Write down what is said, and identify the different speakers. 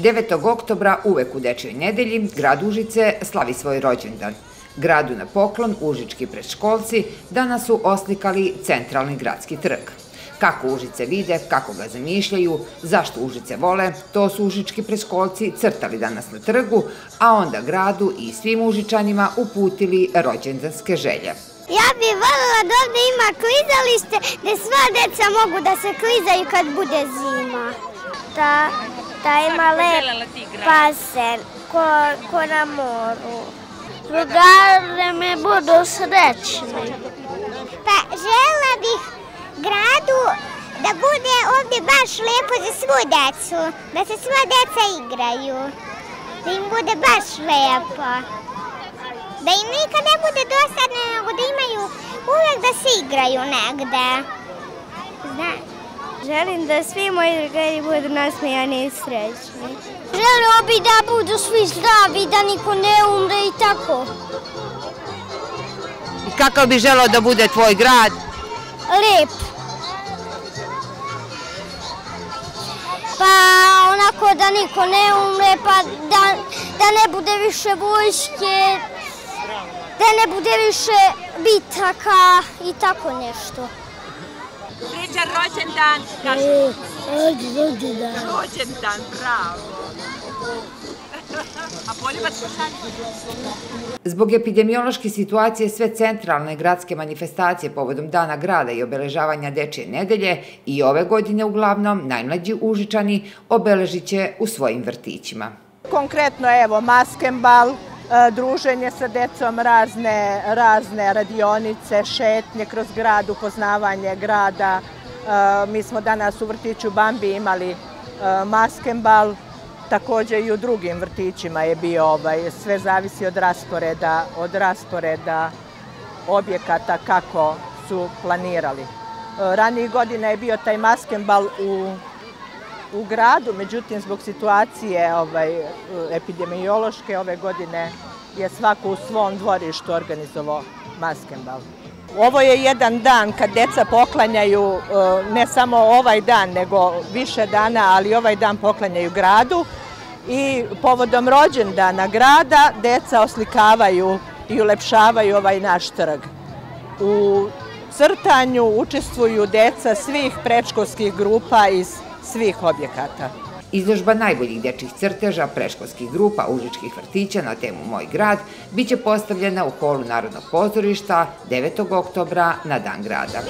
Speaker 1: 9. oktobra uvek u Dečjoj nedelji grad Užice slavi svoj rođendan. Gradu na poklon Užički predškolci danas su oslikali centralni gradski trg. Kako Užice vide, kako ga zamišljaju, zašto Užice vole, to su Užički predškolci crtali danas na trgu, a onda gradu i svim Užičanima uputili rođendanske želje.
Speaker 2: Ja bih voljela da ovdje ima klizalište gdje sva deca mogu da se klizaju kad bude zima. Da da ima lep basen ko, ko na moru. Drugare me budu srećni. Pa žela bih gradu da bude ovdje baš lepo za svu decu, da se sva deca igraju, da im bude baš lepo. Da im nikad ne bude dosadno, nego da imaju uvek da se igraju negde. Znaš. Želim da svi moji drugari budu nasmijani i srećni. Želio bi da budu svi zdravi, da niko ne umre i tako.
Speaker 1: I kakav bi želao da bude tvoj grad?
Speaker 2: Lep. Pa onako da niko ne umre, pa da, da ne bude više vojske, da ne bude više bitaka i tako nešto.
Speaker 3: Srećan rođendan, kaži.
Speaker 2: E, rođendan.
Speaker 3: Rođendan, bravo. A pošalje?
Speaker 1: Zbog epidemiološke situacije sve centralne gradske manifestacije povodom Dana grada i obeležavanja Dečije nedelje i ove godine uglavnom najmlađi Užičani obeležit će u svojim vrtićima.
Speaker 4: Konkretno, evo, maskembal, E, druženje sa decom, razne, razne radionice, šetnje kroz grad, upoznavanje grada. E, mi smo danas u vrtiću Bambi imali e, maskembal, također i u drugim vrtićima je bio ovaj, sve zavisi od rasporeda, od rasporeda objekata kako su planirali. Ranijih godina je bio taj maskembal u u gradu, međutim zbog situacije ovaj, epidemiološke ove godine je svako u svom dvorištu organizovao maskenbal. Ovo je jedan dan kad deca poklanjaju, eh, ne samo ovaj dan, nego više dana, ali ovaj dan poklanjaju gradu i povodom rođendana grada deca oslikavaju i ulepšavaju ovaj naš trg. U crtanju učestvuju deca svih prečkolskih grupa iz svih objekata.
Speaker 1: Izložba najboljih dječjih crteža preškolskih grupa Užičkih vrtića na temu Moj grad biće postavljena u holu Narodnog pozorišta 9. oktobra na Dan grada.